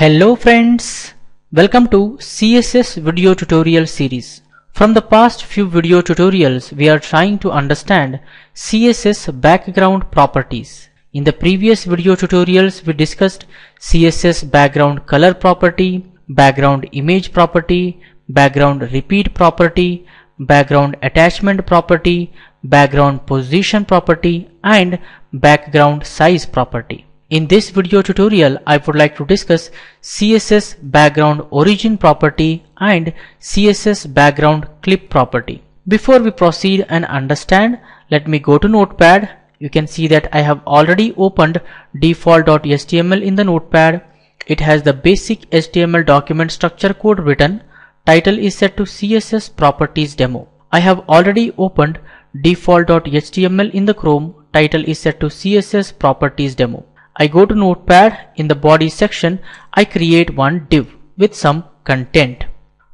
Hello friends, welcome to CSS video tutorial series. From the past few video tutorials, we are trying to understand CSS background properties. In the previous video tutorials, we discussed CSS background color property, background image property, background repeat property, background attachment property, background position property, and background size property. In this video tutorial, I would like to discuss CSS background origin property and CSS background clip property. Before we proceed and understand, let me go to notepad. You can see that I have already opened default.html in the notepad. It has the basic HTML document structure code written. Title is set to CSS properties demo. I have already opened default.html in the Chrome. Title is set to CSS properties demo. I go to notepad in the body section I create one div with some content.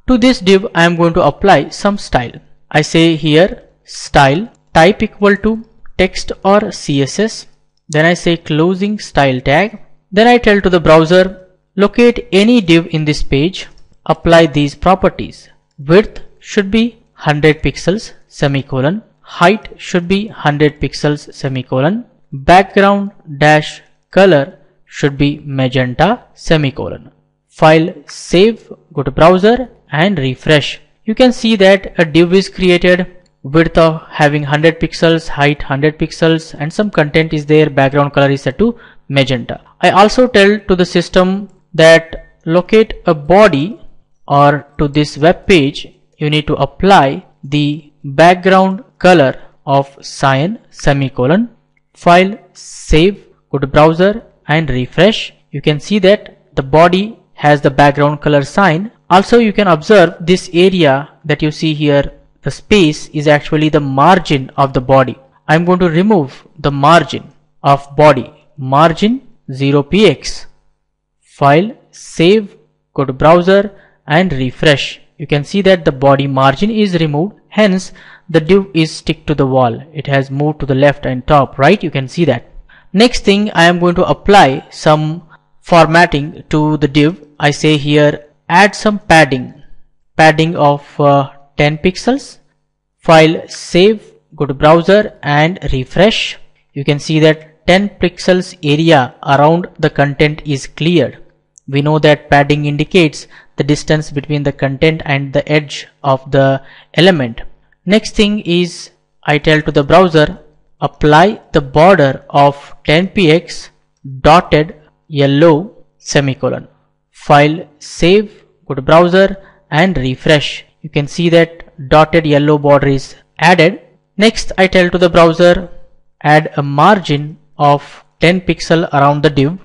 To this div I am going to apply some style. I say here style type equal to text or CSS then I say closing style tag. Then I tell to the browser locate any div in this page apply these properties. Width should be 100 pixels semicolon. Height should be 100 pixels semicolon. Background dash color should be magenta semicolon. File save, go to browser and refresh. You can see that a div is created width of having 100 pixels, height 100 pixels and some content is there, background color is set to magenta. I also tell to the system that locate a body or to this web page you need to apply the background color of cyan semicolon file save go to browser and refresh. You can see that the body has the background color cyan. Also you can observe this area that you see here. The space is actually the margin of the body. I'm going to remove the margin of body. Margin 0px file save go to browser and refresh. You can see that the body margin is removed. Hence the div is stick to the wall. It has moved to the left and top right. You can see that Next thing I am going to apply some formatting to the div. I say here add some padding, padding of uh, 10 pixels. File save, go to browser and refresh. You can see that 10 pixels area around the content is cleared. We know that padding indicates the distance between the content and the edge of the element. Next thing is I tell to the browser apply the border of 10px dotted yellow semicolon. File save, go to browser and refresh. You can see that dotted yellow border is added. Next I tell to the browser add a margin of 10 pixel around the div.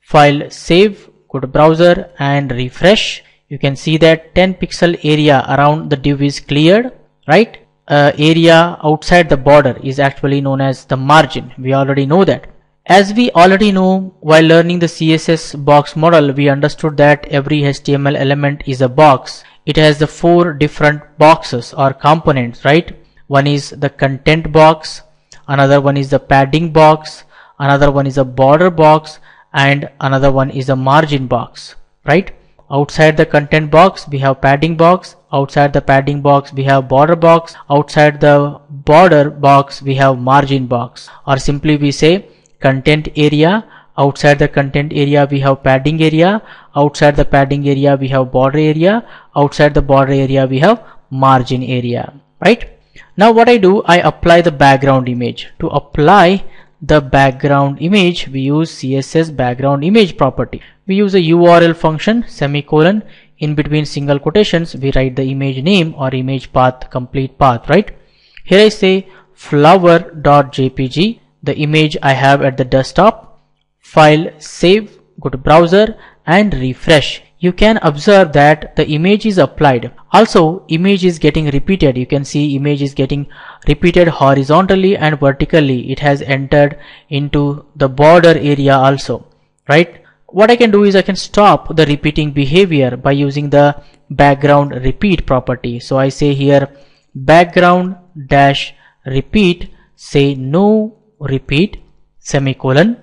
File save, go to browser and refresh. You can see that 10 pixel area around the div is cleared, right? Uh, area outside the border is actually known as the margin. We already know that. As we already know while learning the CSS box model, we understood that every HTML element is a box. It has the four different boxes or components, right? One is the content box, another one is the padding box, another one is a border box, and another one is a margin box, right? Outside the content box we have padding box. Outside the padding box we have border box. Outside the border box we have margin box. Or simply we say content area. Outside the content area we have padding area. Outside the padding area we have border area. Outside the border area we have margin area. Right? Now what I do I apply the background image. To apply the background image. We use css background image property. We use a url function semicolon in between single quotations. We write the image name or image path complete path right? Here i say flower.jpg the image i have at the desktop. File save go to browser and refresh you can observe that the image is applied. Also image is getting repeated. You can see image is getting repeated horizontally and vertically. It has entered into the border area also right? What I can do is I can stop the repeating behavior by using the background repeat property. So I say here background dash repeat say no repeat semicolon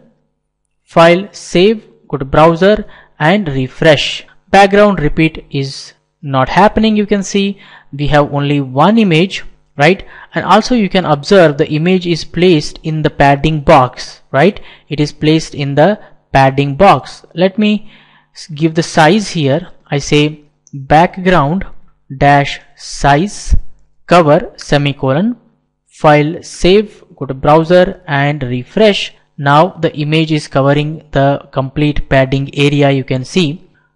file save go to browser and refresh background repeat is not happening you can see. We have only one image right? And also you can observe the image is placed in the padding box right? It is placed in the padding box. Let me give the size here. I say background dash size cover semicolon file save go to browser and refresh. Now the image is covering the complete padding area you can see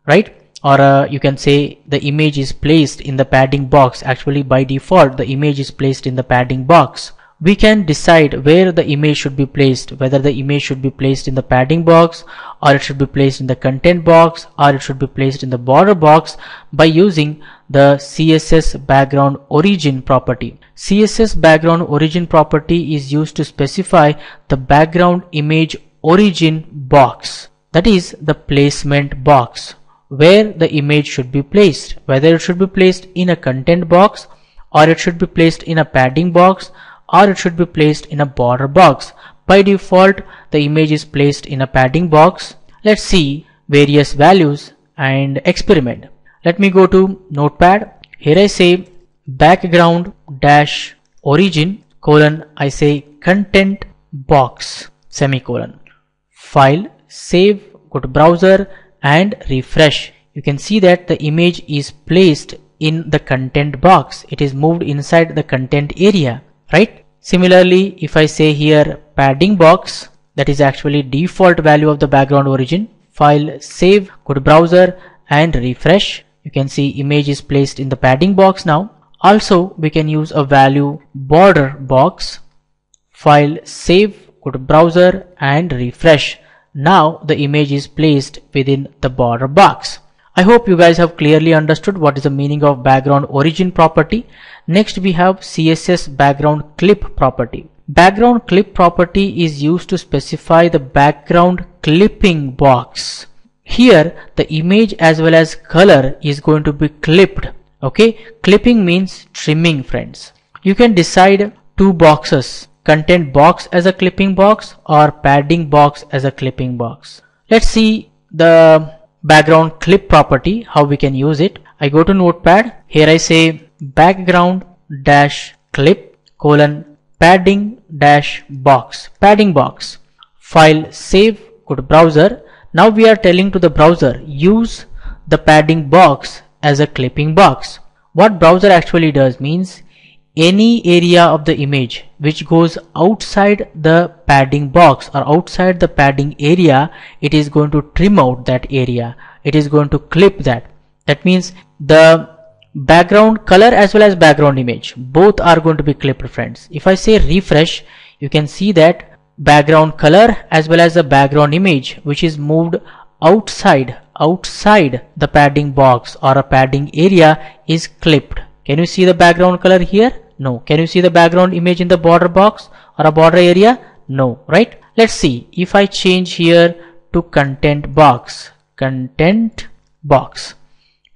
right or uh, you can say the image is placed in the padding box. Actually by default the image is placed in the padding box. We can decide where the image should be placed whether the image should be placed in the padding box or it should be placed in the content box or it should be placed in the border box by using the CSS background origin property. CSS background origin property is used to specify the background image origin box that is the placement box where the image should be placed whether it should be placed in a content box or it should be placed in a padding box or it should be placed in a border box. By default, the image is placed in a padding box. Let's see various values and experiment. Let me go to notepad. Here I say background dash origin colon I say content box semicolon. File save go to browser and refresh. You can see that the image is placed in the content box. It is moved inside the content area right? Similarly if I say here padding box that is actually default value of the background origin file save go to browser and refresh. You can see image is placed in the padding box now. Also we can use a value border box. File save go to browser and refresh now the image is placed within the border box I hope you guys have clearly understood what is the meaning of background origin property. Next we have CSS background clip property. Background clip property is used to specify the background clipping box. Here the image as well as color is going to be clipped. Okay, clipping means trimming friends. You can decide two boxes, content box as a clipping box or padding box as a clipping box. Let's see the background clip property how we can use it. I go to notepad. Here I say background dash clip colon padding dash box. Padding box. File save. Go to browser. Now we are telling to the browser use the padding box as a clipping box. What browser actually does means any area of the image which goes outside the padding box or outside the padding area it is going to trim out that area. It is going to clip that. That means the background color as well as background image both are going to be clipped friends. If I say refresh you can see that background color as well as the background image which is moved outside outside the padding box or a padding area is clipped. Can you see the background color here no. Can you see the background image in the border box or a border area? No, right? Let's see if I change here to content box, content box,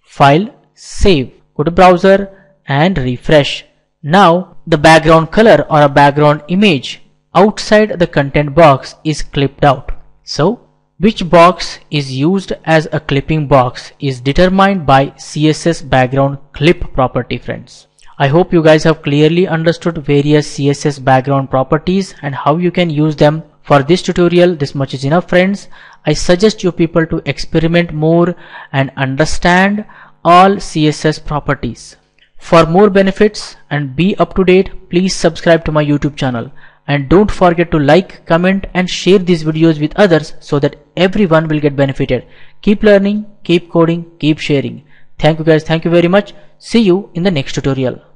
file, save, go to browser and refresh. Now the background color or a background image outside the content box is clipped out. So which box is used as a clipping box is determined by CSS background clip property friends. I hope you guys have clearly understood various CSS background properties and how you can use them. For this tutorial, this much is enough friends. I suggest you people to experiment more and understand all CSS properties. For more benefits and be up to date, please subscribe to my YouTube channel. And don't forget to like, comment and share these videos with others so that everyone will get benefited. Keep learning, keep coding, keep sharing. Thank you guys. Thank you very much. See you in the next tutorial.